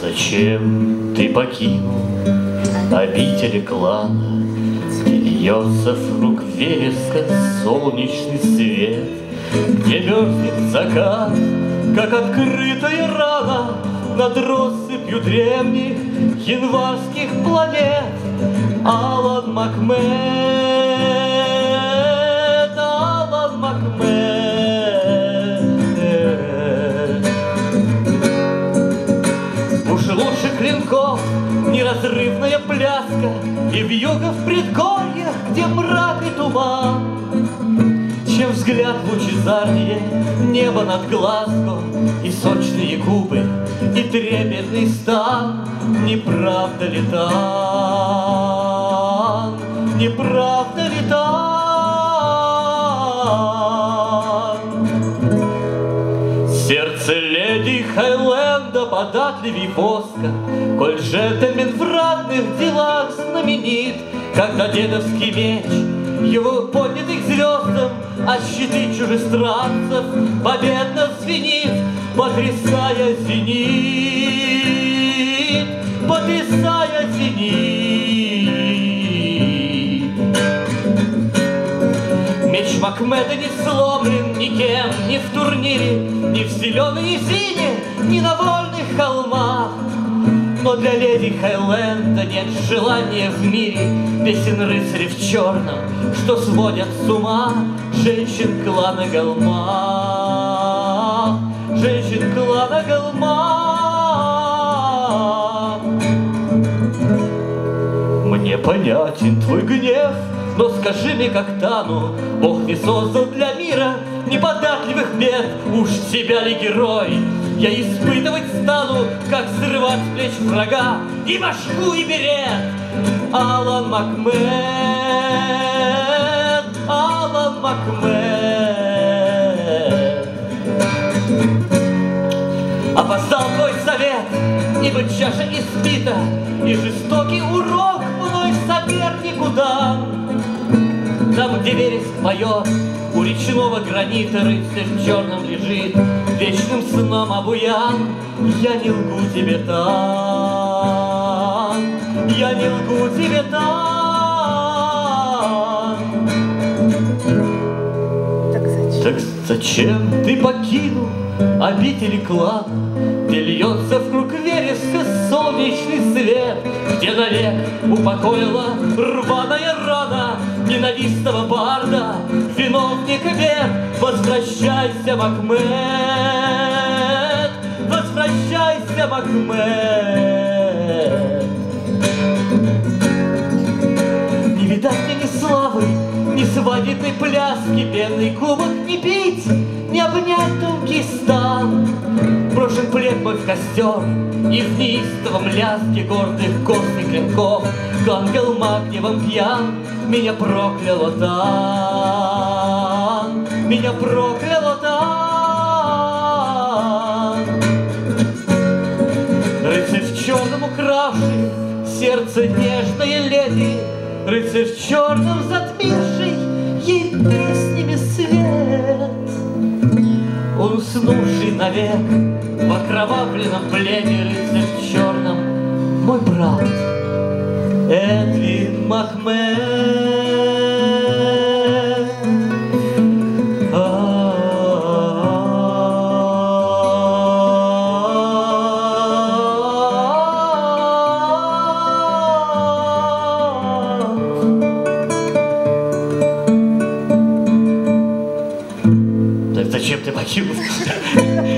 Зачем ты покинул обители клана, льется с рук вереска солнечный свет, Где мерзнет закат, как открытая рана Над россыпью древних январских планет. Алан Макмед, Алан Макмед. Уж лучше клинков неразрывная пляска И вьюга в предгорьях, где мрак и туман Чем взгляд лучезарнее небо над Глазго И сочные губы, и трепетный стан Не правда ли так? Не правда ли так? Сердце леди Хайленда податливей воска, Коль джентльмен в равных делах знаменит, Когда дедовский меч его поднятый к звездам, А щиты чужестранцев победно звенит, Потрясая зенит, потрясая зенит. Меч Макмеда не сломлен никем, ни в турнире, ни в зеленой низине, ни на вольных холмах. Но для леди Хайленда нет желания в мире Песен рыцарей в черном, что сводят с ума Женщин клана Галма, женщин клана Галма. Мне понятен твой гнев, но скажи мне, как Тану, Бог не создал для мира неподатливых бед. Уж себя ли герой я испытывать стану, Как срывать с плеч врага и башку, и берет. Алан Макмед, Алан Макмед. Опоздал твой совет, ибо чаша испита, И жестокий урок мной сопернику дан. Там, где вереск поет, у речного гранита Рыцарь в черном лежит, вечным сном обуян. Я не лгу тебе там, я не лгу тебе там. Так зачем? Так зачем ты покинул обители клана, Где льется в круг вереска солнечный свет, Где навек упокоила рваная рана Ненавистного барда, виновника бед. Возвращайся, Макмед, возвращайся, Макмед. Не видать мне ни славы, ни свадебной пляски, Пенный кубок не пить, не обнять тонкий стан. Брошен плед мой в костер, и в неистовом лязге Гордых кос и клинков Ангел магниевым пьян Меня прокляло там, меня прокляло там. Рыцарь в черном укравший сердце нежной леди, Рыцарь в черном затмивший ей песнями свет. Он уснувший навек в окровавленном плене Рыцарь в черном, мой брат Эдвин Махмед. Так зачем ты покинул?